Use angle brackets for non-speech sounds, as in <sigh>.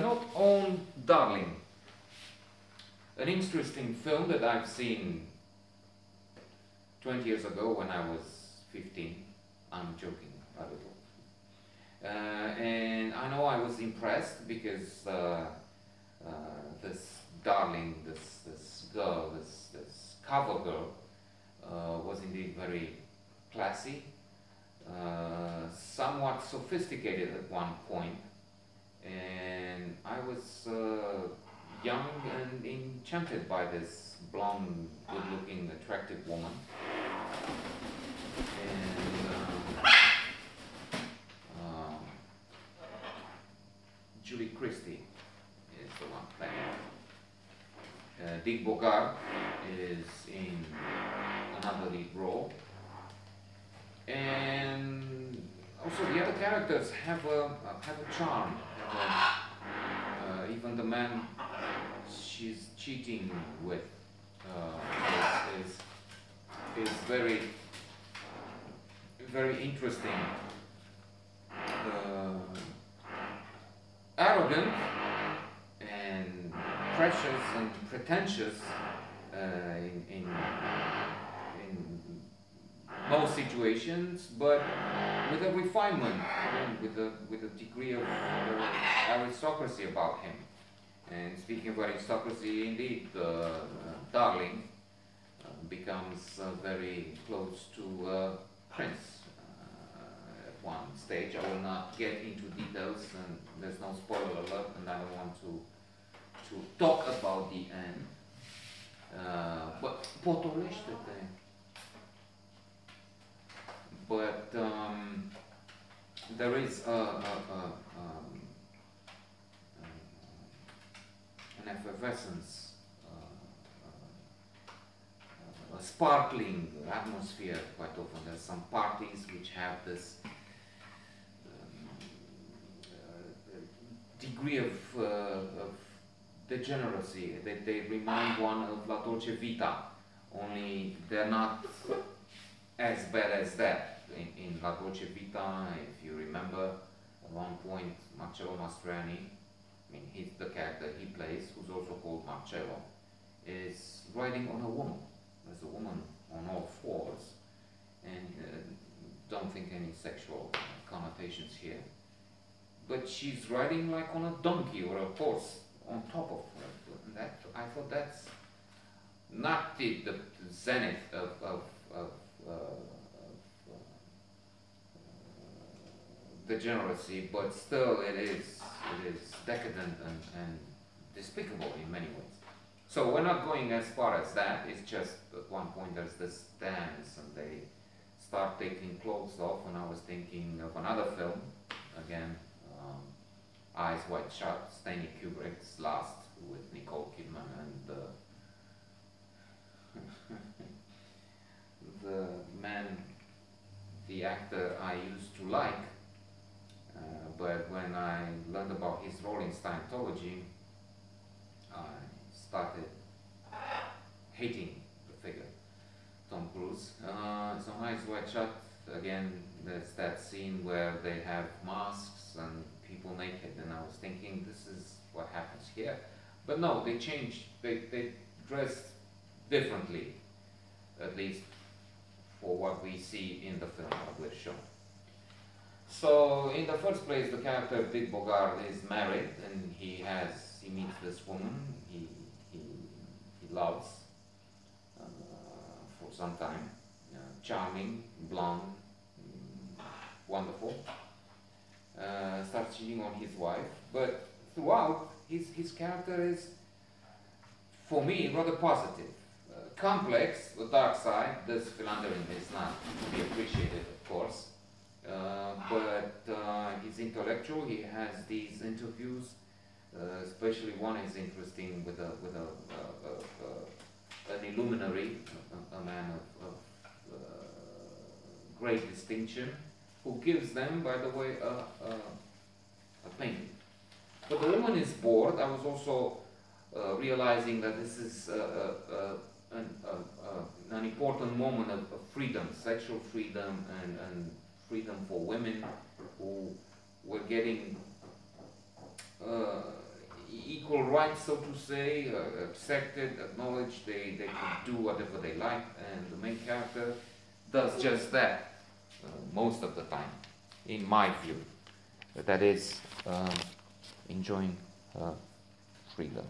Not Own Darling. An interesting film that I've seen 20 years ago when I was 15. I'm joking a little. Uh, and I know I was impressed because uh, uh, this darling, this, this girl, this, this cover girl, uh, was indeed very classy, uh, somewhat sophisticated at one point, and I was uh, young and enchanted by this blonde, good-looking, attractive woman. And um, um, Julie Christie is the one playing. Uh, Dirk Bogarde is in another lead role. And also the other characters have a have a charm. Have a, uh, even the man she's cheating with uh, is, is, is very very interesting. Uh, arrogant and precious and pretentious uh, in, in, in most situations, but with a refinement, with a, with a degree of uh, aristocracy about him. And speaking of aristocracy, indeed, uh, Darling uh, becomes uh, very close to uh, Prince at one stage. I will not get into details, and there's no spoiler alert, and I don't want to to talk about the end. but potolește But um, there is a, a, a um, an effervescence, uh, uh, a sparkling atmosphere quite often. There's some parties which have this um, uh, degree of, of degeneracy. They, they remind one of La Dolce Vita, only they're not as bad as that. In, in La Dolce Vita, if you remember, at one point Marcello Mastroianni I mean, he's the character he plays, who's also called Marcello, is riding on a woman. There's a woman on all fours, and uh, don't think any sexual connotations here. But she's riding like on a donkey or a horse on top of her. That I thought that's not the, the zenith of, of, of uh, degeneracy, but still it is it is decadent and, and despicable in many ways. So we're not going as far as that. It's just at one point there's this dance and they start taking clothes off and I was thinking of another film, again, um, Eyes Wide Shut, Stanley Kubrick's last with Nicole Kidman and the <laughs> man, the actor I used to like when I learned about his role in Scientology, I started hating the figure, Tom Cruise. Uh, so Eyes Wide Shut, again, there's that scene where they have masks and people naked, and I was thinking, this is what happens here. But no, they changed, they, they dressed differently, at least for what we see in the film that we're shown. So in the first place, the character Dirk Bogarde is married, and he has he meets this woman he he, he loves uh, for some time. Uh, charming, blonde, mm, wonderful. Uh, starts cheating on his wife, but throughout his his character is, for me, rather positive. Uh, complex, the dark side. This philandering is not to be appreciated, of course. Uh, but uh, he's intellectual. He has these interviews, uh, especially one is interesting with a with a, an illuminary, a, a man of, of great distinction, who gives them, by the way, a, a, a painting. But the woman is bored. I was also uh, realizing that this is uh, uh, an, an, important moment of, of, freedom, sexual freedom, and, and freedom for women who were getting uh, equal rights, so to say, uh, accepted, acknowledged, they, they could do whatever they like, and the main character does just that uh, most of the time, in my view. That is, um, enjoying her freedom.